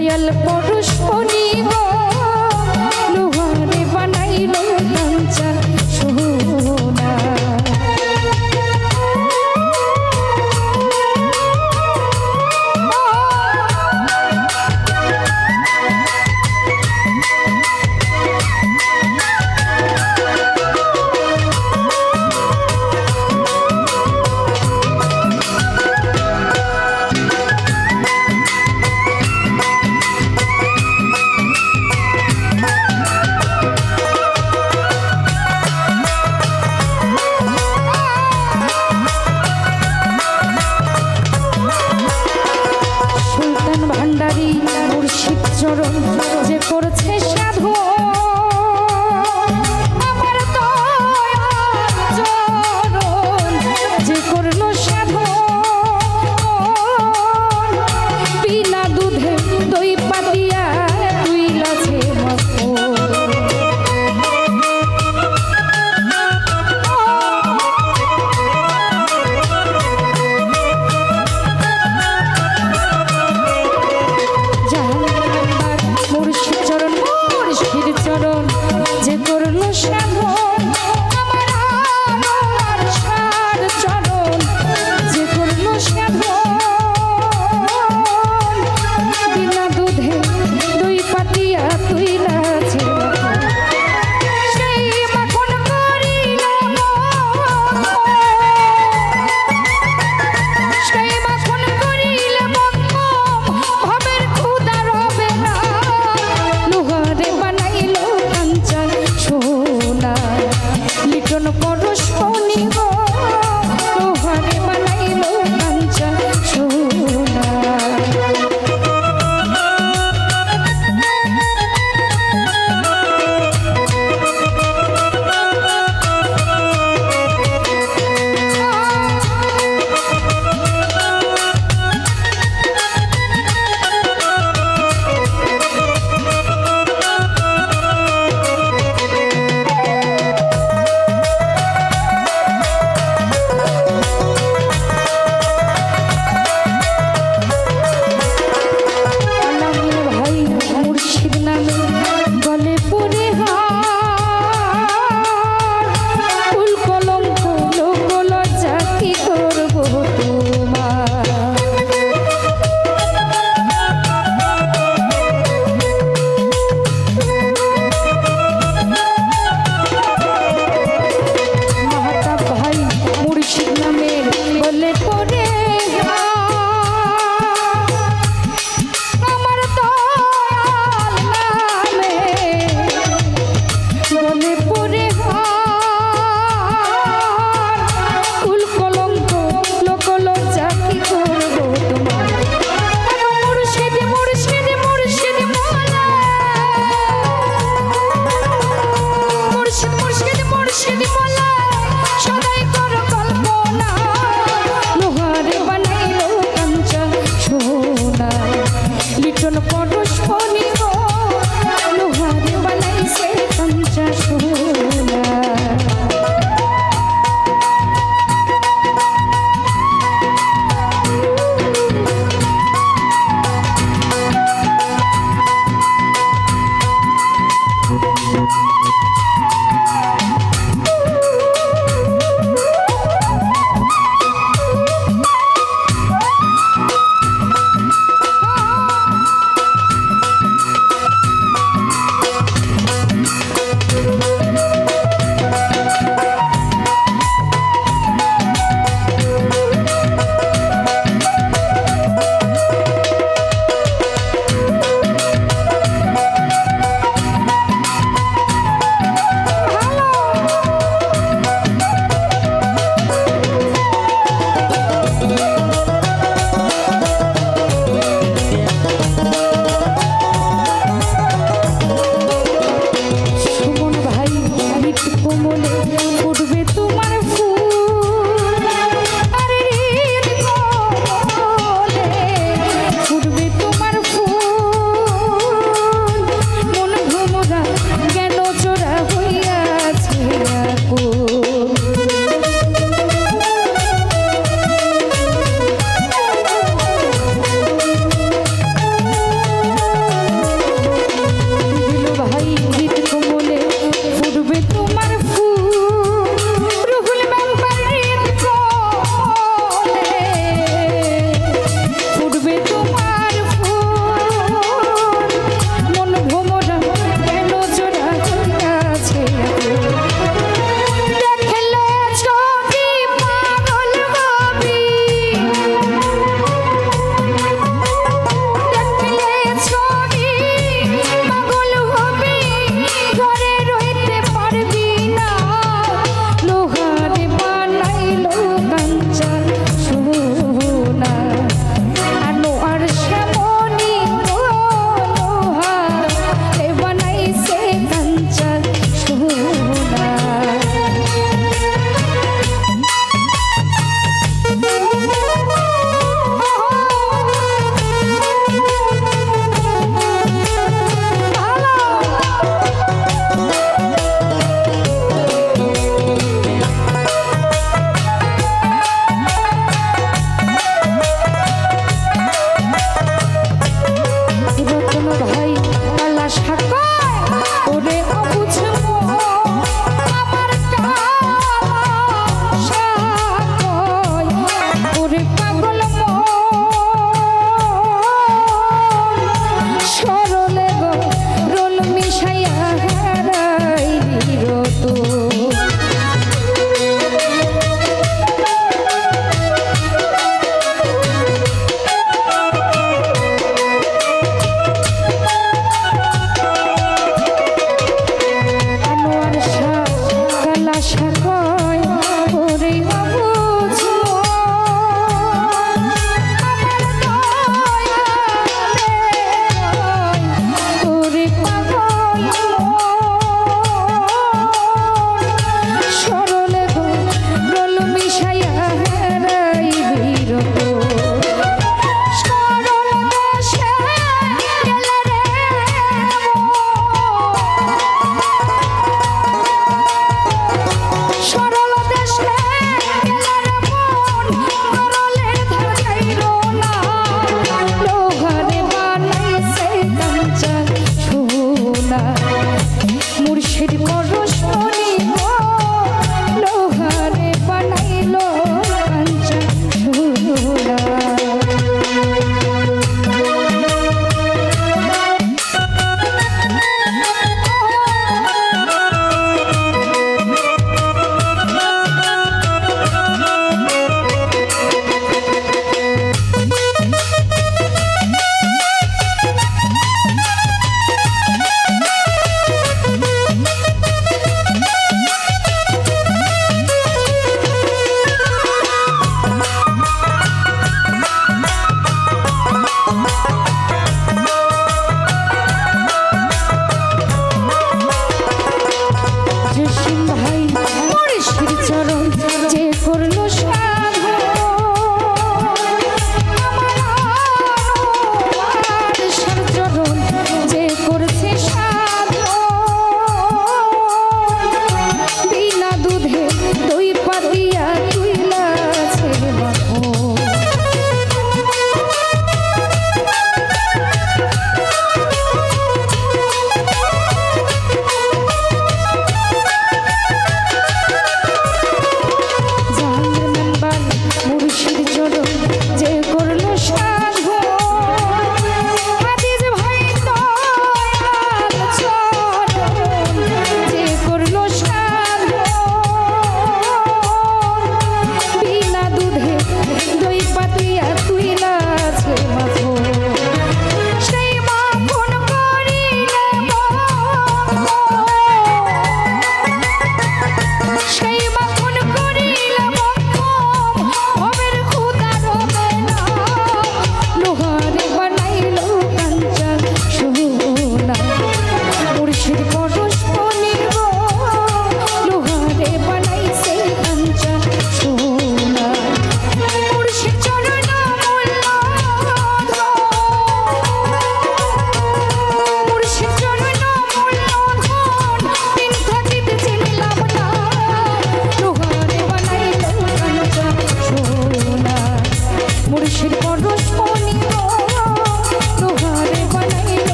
Ay, al porrush. llorón, llorón.